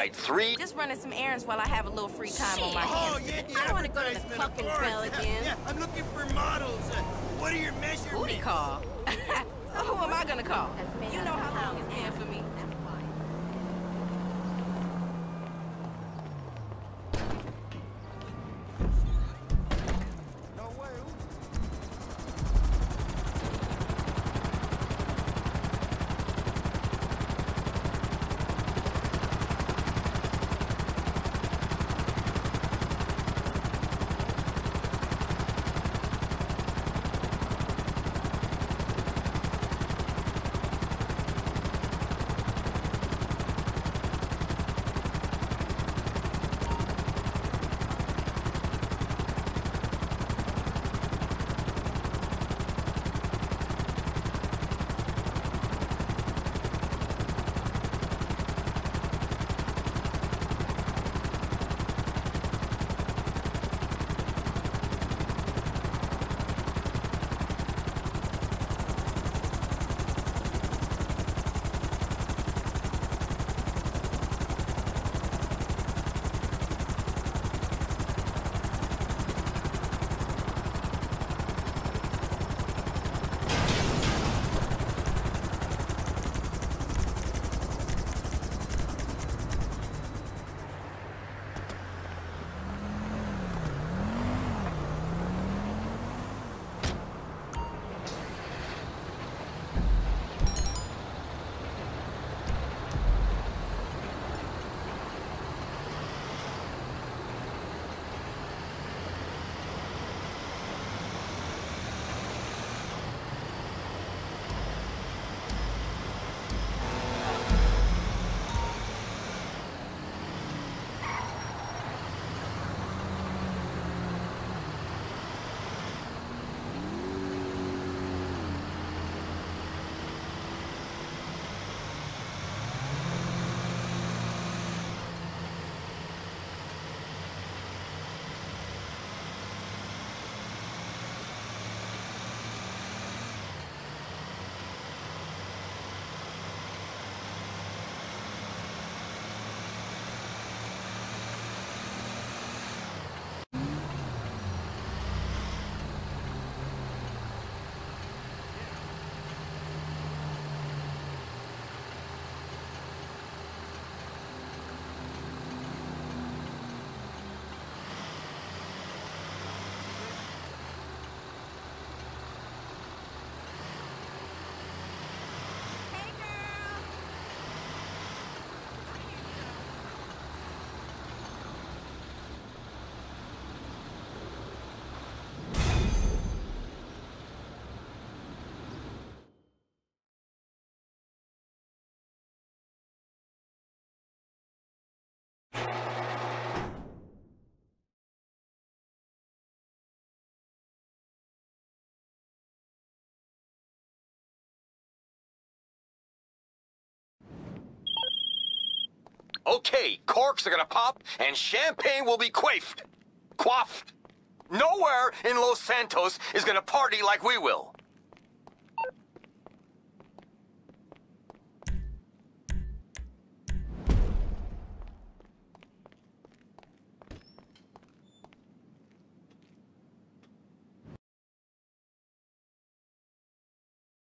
right, three. Just running some errands while I have a little free time on my Oh, hands. yeah, I don't wanna go to the advertisement, fucking of course. bell again. Yeah, I'm looking for models. Uh, what are your measurements? Booty call. Who am I gonna call? You know how long it's been for me. Okay, corks are gonna pop and champagne will be quaffed. Quaffed. Nowhere in Los Santos is gonna party like we will.